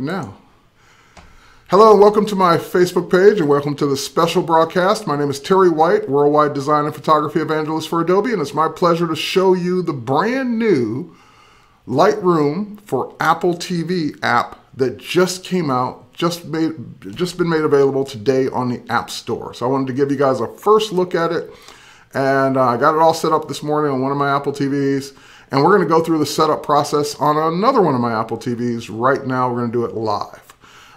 now. Hello and welcome to my Facebook page and welcome to the special broadcast. My name is Terry White, Worldwide Design and Photography Evangelist for Adobe, and it's my pleasure to show you the brand new Lightroom for Apple TV app that just came out, just made, just been made available today on the App Store. So I wanted to give you guys a first look at it, and uh, I got it all set up this morning on one of my Apple TVs. And we're going to go through the setup process on another one of my Apple TVs. Right now, we're going to do it live.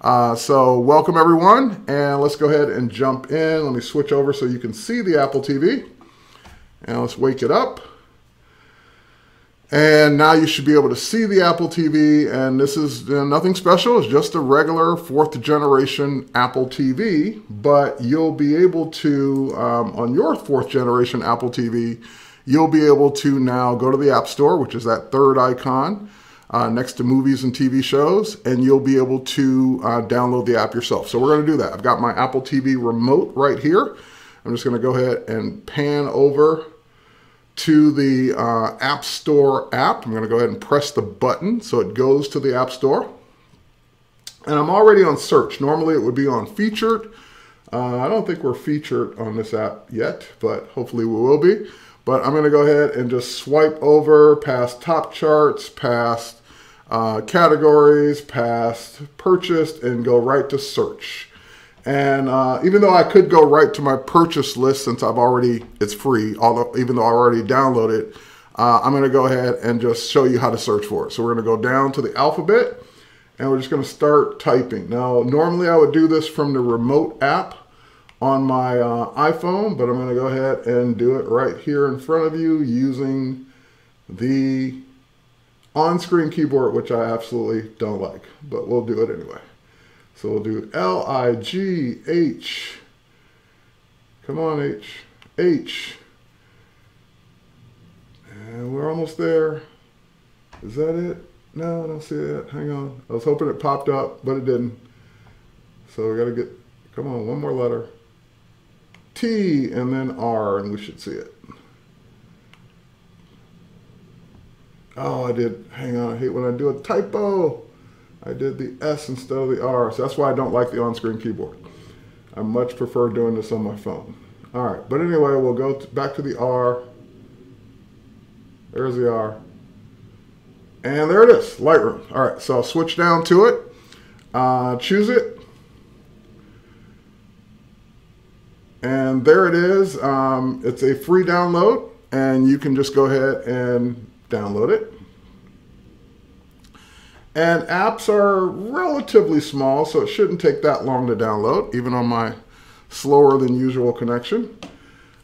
Uh, so welcome everyone, and let's go ahead and jump in. Let me switch over so you can see the Apple TV. And let's wake it up. And now you should be able to see the Apple TV, and this is uh, nothing special. It's just a regular fourth generation Apple TV, but you'll be able to, um, on your fourth generation Apple TV, you'll be able to now go to the App Store, which is that third icon uh, next to movies and TV shows, and you'll be able to uh, download the app yourself. So we're going to do that. I've got my Apple TV remote right here. I'm just going to go ahead and pan over to the uh, App Store app. I'm going to go ahead and press the button so it goes to the App Store. And I'm already on search. Normally it would be on featured. Uh, I don't think we're featured on this app yet, but hopefully we will be. But I'm going to go ahead and just swipe over past top charts, past uh, categories, past purchased, and go right to search. And uh, even though I could go right to my purchase list since I've already, it's free, although even though I already downloaded, uh, I'm going to go ahead and just show you how to search for it. So we're going to go down to the alphabet and we're just going to start typing. Now, normally I would do this from the remote app on my uh, iPhone, but I'm going to go ahead and do it right here in front of you using the on-screen keyboard, which I absolutely don't like, but we'll do it anyway. So we'll do L-I-G-H, come on H, H, and we're almost there. Is that it? No, I don't see it. Hang on. I was hoping it popped up, but it didn't. So we got to get, come on, one more letter. T and then R, and we should see it. Oh, I did, hang on, I hate when I do a typo. I did the S instead of the R, so that's why I don't like the on-screen keyboard. I much prefer doing this on my phone. All right, but anyway, we'll go to, back to the R. There's the R. And there it is, Lightroom. All right, so I'll switch down to it, uh, choose it, And there it is. Um, it's a free download, and you can just go ahead and download it. And apps are relatively small, so it shouldn't take that long to download, even on my slower than usual connection.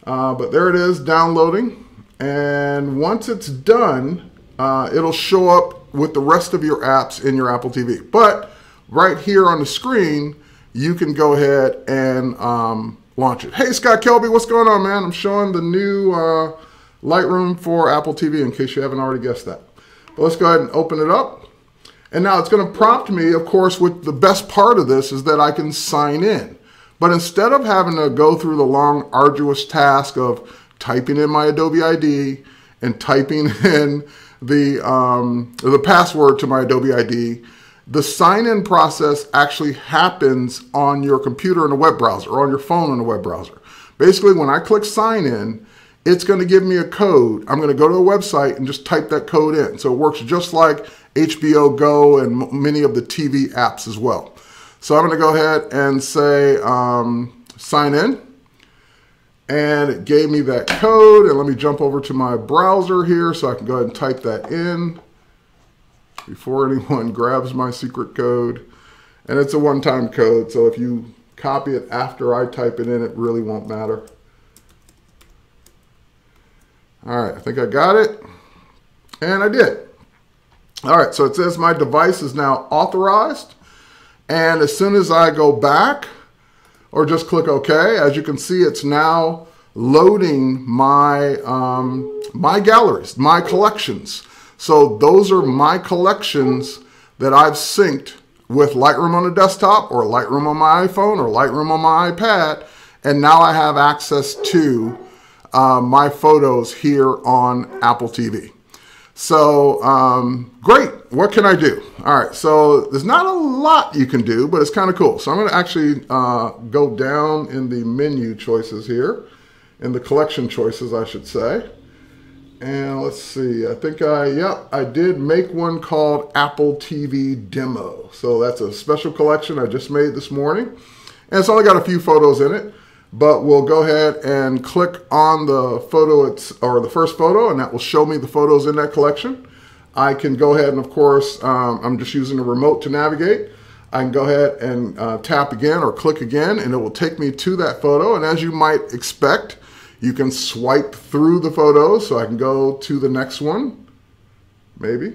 Uh, but there it is, downloading. And once it's done, uh, it'll show up with the rest of your apps in your Apple TV. But right here on the screen, you can go ahead and um, launch it. Hey, Scott Kelby, what's going on, man? I'm showing the new uh, Lightroom for Apple TV in case you haven't already guessed that. But let's go ahead and open it up. And now it's going to prompt me, of course, with the best part of this is that I can sign in. But instead of having to go through the long, arduous task of typing in my Adobe ID and typing in the, um, the password to my Adobe ID, the sign-in process actually happens on your computer in a web browser or on your phone in a web browser. Basically, when I click sign in, it's going to give me a code. I'm going to go to the website and just type that code in. So it works just like HBO Go and many of the TV apps as well. So I'm going to go ahead and say um, sign in. And it gave me that code. And let me jump over to my browser here so I can go ahead and type that in before anyone grabs my secret code. And it's a one-time code, so if you copy it after I type it in, it really won't matter. All right, I think I got it. And I did. All right, so it says my device is now authorized. And as soon as I go back, or just click OK, as you can see, it's now loading my, um, my galleries, my collections. So those are my collections that I've synced with Lightroom on the desktop or Lightroom on my iPhone or Lightroom on my iPad. And now I have access to uh, my photos here on Apple TV. So um, great. What can I do? All right. So there's not a lot you can do, but it's kind of cool. So I'm going to actually uh, go down in the menu choices here, in the collection choices, I should say. And let's see, I think I, yep, I did make one called Apple TV Demo. So that's a special collection I just made this morning. And it's only got a few photos in it, but we'll go ahead and click on the photo, it's, or the first photo, and that will show me the photos in that collection. I can go ahead and of course, um, I'm just using the remote to navigate. I can go ahead and uh, tap again or click again, and it will take me to that photo. And as you might expect, you can swipe through the photos, so I can go to the next one. Maybe.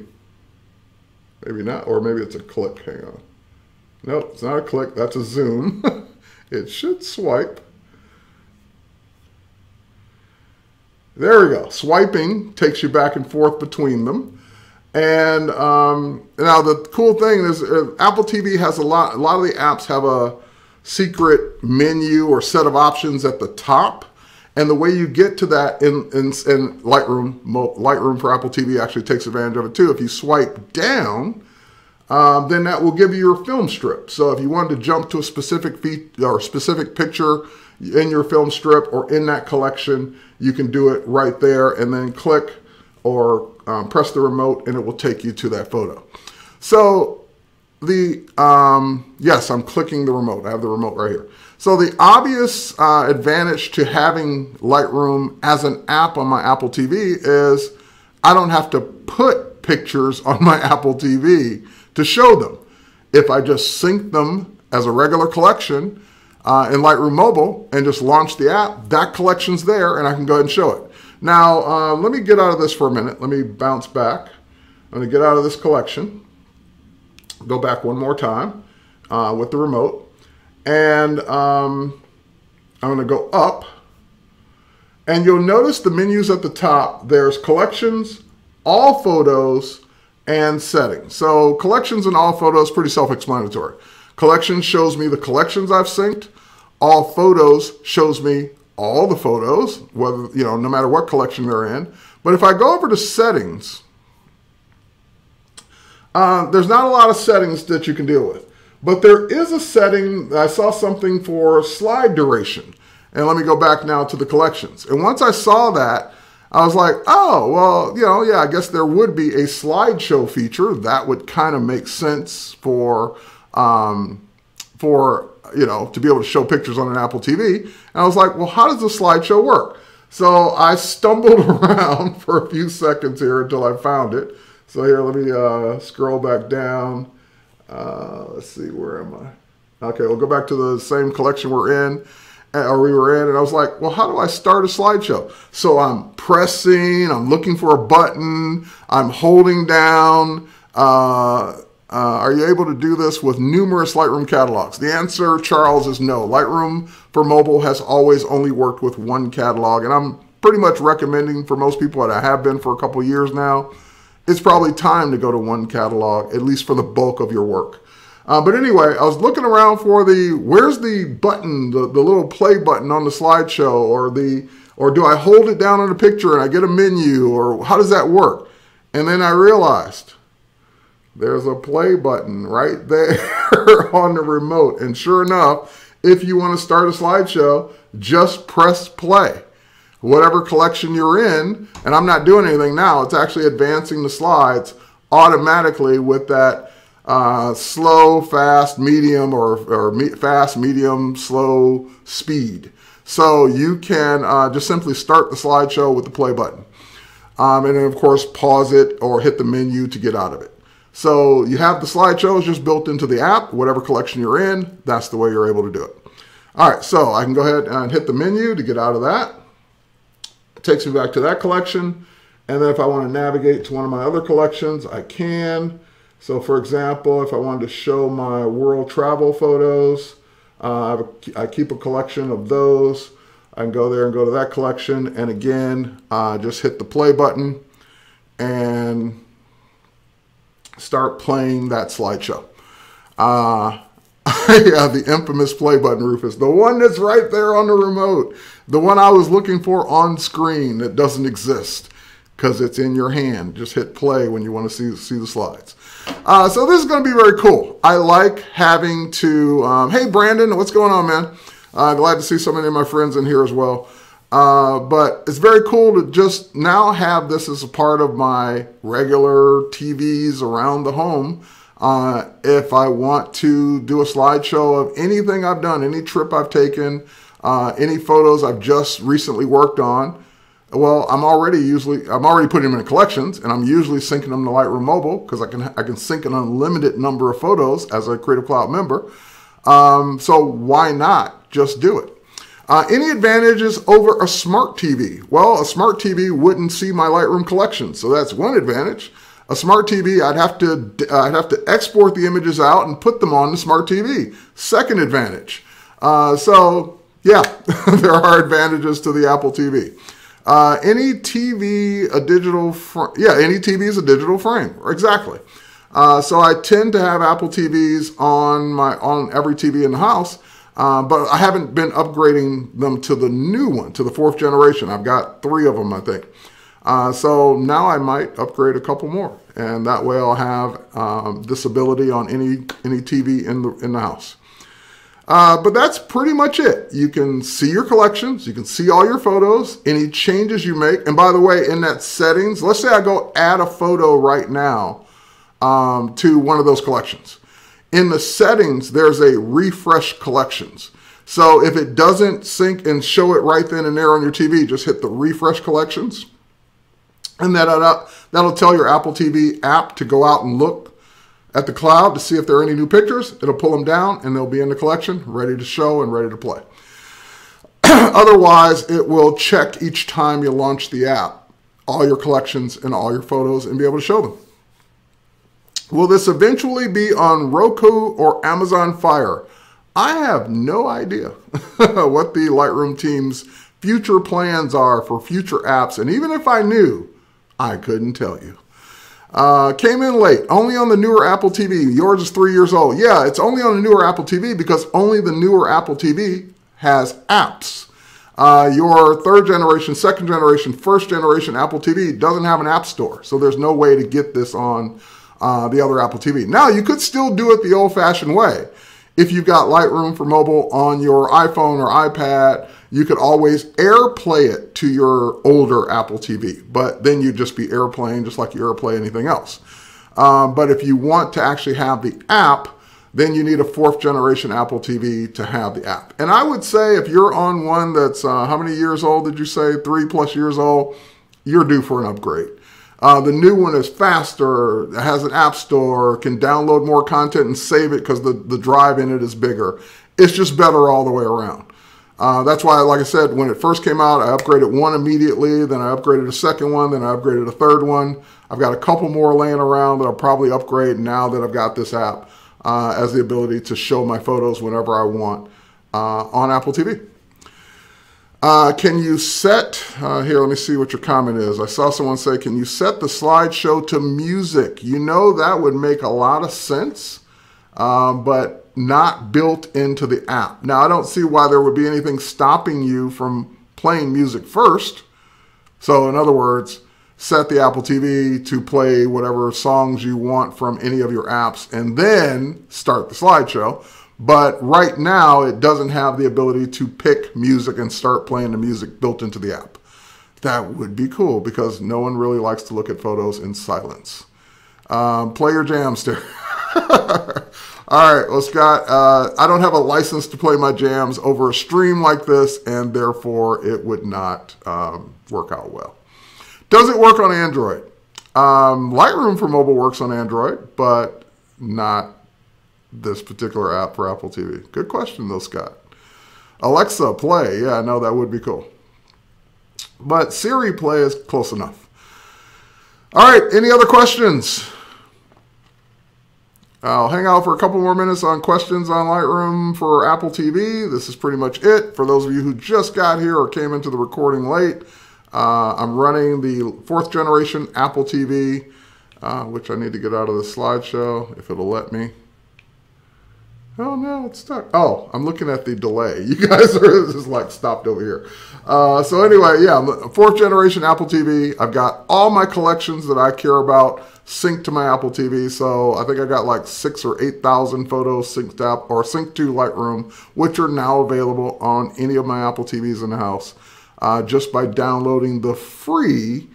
Maybe not, or maybe it's a click. Hang on. Nope, it's not a click. That's a zoom. it should swipe. There we go. Swiping takes you back and forth between them. And um, now the cool thing is uh, Apple TV has a lot, a lot of the apps have a secret menu or set of options at the top and the way you get to that in, in, in Lightroom, Lightroom for Apple TV actually takes advantage of it too. If you swipe down, um, then that will give you your film strip. So if you wanted to jump to a specific feat or specific picture in your film strip or in that collection, you can do it right there and then click or um, press the remote and it will take you to that photo. So the, um, yes, I'm clicking the remote. I have the remote right here. So the obvious uh, advantage to having Lightroom as an app on my Apple TV is I don't have to put pictures on my Apple TV to show them. If I just sync them as a regular collection uh, in Lightroom Mobile and just launch the app, that collection's there and I can go ahead and show it. Now, uh, let me get out of this for a minute. Let me bounce back. I'm to get out of this collection. Go back one more time uh, with the remote. And um, I'm going to go up. And you'll notice the menus at the top. There's collections, all photos, and settings. So collections and all photos, pretty self-explanatory. Collections shows me the collections I've synced. All photos shows me all the photos, whether, you know, no matter what collection they're in. But if I go over to settings, uh, there's not a lot of settings that you can deal with. But there is a setting, I saw something for slide duration. And let me go back now to the collections. And once I saw that, I was like, oh, well, you know, yeah, I guess there would be a slideshow feature. That would kind of make sense for, um, for, you know, to be able to show pictures on an Apple TV. And I was like, well, how does the slideshow work? So I stumbled around for a few seconds here until I found it. So here, let me uh, scroll back down. Uh, let's see, where am I? Okay, we'll go back to the same collection we're in, or we were in, and I was like, well, how do I start a slideshow? So I'm pressing, I'm looking for a button, I'm holding down. Uh, uh, are you able to do this with numerous Lightroom catalogs? The answer, Charles, is no. Lightroom for mobile has always only worked with one catalog, and I'm pretty much recommending for most people that I have been for a couple years now it's probably time to go to one catalog, at least for the bulk of your work. Uh, but anyway, I was looking around for the, where's the button, the, the little play button on the slideshow, or the, or do I hold it down on a picture and I get a menu, or how does that work? And then I realized there's a play button right there on the remote. And sure enough, if you want to start a slideshow, just press play whatever collection you're in, and I'm not doing anything now, it's actually advancing the slides automatically with that uh, slow, fast, medium, or, or me fast, medium, slow speed. So you can uh, just simply start the slideshow with the play button. Um, and then of course pause it or hit the menu to get out of it. So you have the slideshows just built into the app, whatever collection you're in, that's the way you're able to do it. All right, so I can go ahead and hit the menu to get out of that takes me back to that collection. And then if I want to navigate to one of my other collections, I can. So for example, if I wanted to show my world travel photos, uh, I keep a collection of those. I can go there and go to that collection. And again, uh, just hit the play button and start playing that slideshow. Uh, yeah, the infamous play button, Rufus. The one that's right there on the remote. The one I was looking for on screen that doesn't exist. because it's in your hand. Just hit play when you want to see, see the slides. Uh, so this is going to be very cool. I like having to, um, hey Brandon, what's going on, man? Uh, glad to see so many of my friends in here as well. Uh, but it's very cool to just now have this as a part of my regular TVs around the home. Uh, if I want to do a slideshow of anything I've done, any trip I've taken, uh, any photos I've just recently worked on, well, I'm already usually I'm already putting them in collections, and I'm usually syncing them to Lightroom Mobile because I can I can sync an unlimited number of photos as a Creative Cloud member. Um, so why not just do it? Uh, any advantages over a smart TV? Well, a smart TV wouldn't see my Lightroom collection, so that's one advantage. A smart TV, I'd have to I'd have to export the images out and put them on the smart TV. Second advantage. Uh, so yeah, there are advantages to the Apple TV. Uh, any TV, a digital, yeah, any TV is a digital frame. Exactly. Uh, so I tend to have Apple TVs on my on every TV in the house, uh, but I haven't been upgrading them to the new one, to the fourth generation. I've got three of them, I think. Uh, so now I might upgrade a couple more, and that way I'll have um, this ability on any any TV in the in the house. Uh, but that's pretty much it. You can see your collections, you can see all your photos, any changes you make. And by the way, in that settings, let's say I go add a photo right now um, to one of those collections. In the settings, there's a refresh collections. So if it doesn't sync and show it right then and there on your TV, just hit the refresh collections. And uh, that, that'll tell your Apple TV app to go out and look at the cloud to see if there are any new pictures. It'll pull them down and they'll be in the collection, ready to show and ready to play. Otherwise, it will check each time you launch the app, all your collections and all your photos and be able to show them. Will this eventually be on Roku or Amazon Fire? I have no idea what the Lightroom team's future plans are for future apps. And even if I knew, I couldn't tell you. Uh, came in late, only on the newer Apple TV. Yours is three years old. Yeah, it's only on the newer Apple TV because only the newer Apple TV has apps. Uh, your third generation, second generation, first generation Apple TV doesn't have an app store. So there's no way to get this on uh, the other Apple TV. Now, you could still do it the old fashioned way. If you've got Lightroom for mobile on your iPhone or iPad, you could always AirPlay it to your older Apple TV, but then you'd just be AirPlaying just like you AirPlay anything else. Um, but if you want to actually have the app, then you need a fourth generation Apple TV to have the app. And I would say if you're on one that's uh, how many years old did you say? Three plus years old, you're due for an upgrade. Uh, the new one is faster, has an app store, can download more content and save it because the, the drive in it is bigger. It's just better all the way around. Uh, that's why, like I said, when it first came out, I upgraded one immediately, then I upgraded a second one, then I upgraded a third one. I've got a couple more laying around that I'll probably upgrade now that I've got this app uh, as the ability to show my photos whenever I want uh, on Apple TV. Uh, can you set, uh, here, let me see what your comment is. I saw someone say, can you set the slideshow to music? You know, that would make a lot of sense, um, but not built into the app. Now, I don't see why there would be anything stopping you from playing music first. So, in other words, set the Apple TV to play whatever songs you want from any of your apps and then start the slideshow. But right now, it doesn't have the ability to pick music and start playing the music built into the app. That would be cool because no one really likes to look at photos in silence. Um, play your jams there. All right, well, Scott, uh, I don't have a license to play my jams over a stream like this, and therefore it would not um, work out well. Does it work on Android? Um, Lightroom for mobile works on Android, but not this particular app for Apple TV? Good question, though, Scott. Alexa, play. Yeah, no, that would be cool. But Siri play is close enough. All right, any other questions? I'll hang out for a couple more minutes on questions on Lightroom for Apple TV. This is pretty much it. For those of you who just got here or came into the recording late, uh, I'm running the fourth generation Apple TV, uh, which I need to get out of the slideshow if it'll let me. Oh no, it's stuck. Oh, I'm looking at the delay. You guys are just like stopped over here. Uh, so anyway, yeah, fourth generation Apple TV. I've got all my collections that I care about synced to my Apple TV. So I think I got like six or eight thousand photos synced up or synced to Lightroom, which are now available on any of my Apple TVs in the house uh, just by downloading the free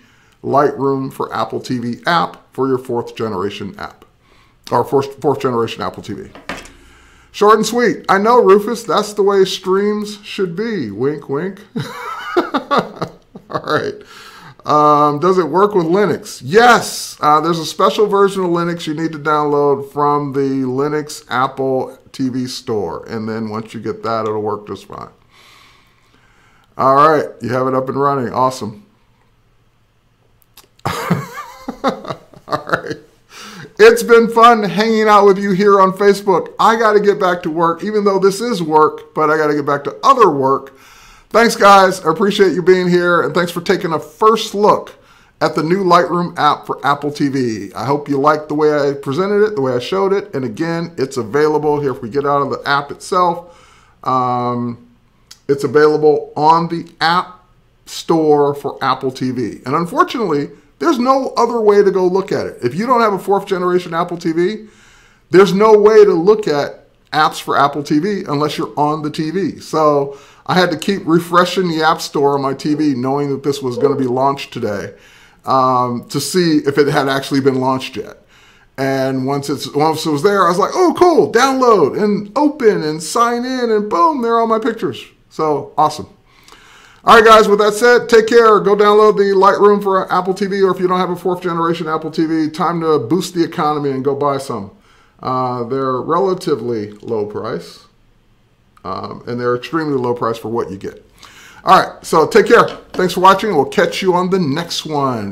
Lightroom for Apple TV app for your fourth generation app or fourth, fourth generation Apple TV. Short and sweet. I know, Rufus, that's the way streams should be. Wink, wink. All right. Um, does it work with Linux? Yes. Uh, there's a special version of Linux you need to download from the Linux Apple TV store. And then once you get that, it'll work just fine. All right. You have it up and running. Awesome. All right. It's been fun hanging out with you here on Facebook. I got to get back to work, even though this is work, but I got to get back to other work. Thanks, guys. I appreciate you being here, and thanks for taking a first look at the new Lightroom app for Apple TV. I hope you liked the way I presented it, the way I showed it. And again, it's available here. If we get out of the app itself, um, it's available on the App Store for Apple TV. And unfortunately, there's no other way to go look at it. If you don't have a fourth generation Apple TV, there's no way to look at apps for Apple TV unless you're on the TV. So I had to keep refreshing the App Store on my TV, knowing that this was going to be launched today, um, to see if it had actually been launched yet. And once it's once it was there, I was like, "Oh, cool! Download and open and sign in, and boom, there are all my pictures." So awesome. All right, guys, with that said, take care. Go download the Lightroom for Apple TV, or if you don't have a fourth generation Apple TV, time to boost the economy and go buy some. Uh, they're relatively low price, um, and they're extremely low price for what you get. All right, so take care. Thanks for watching. We'll catch you on the next one.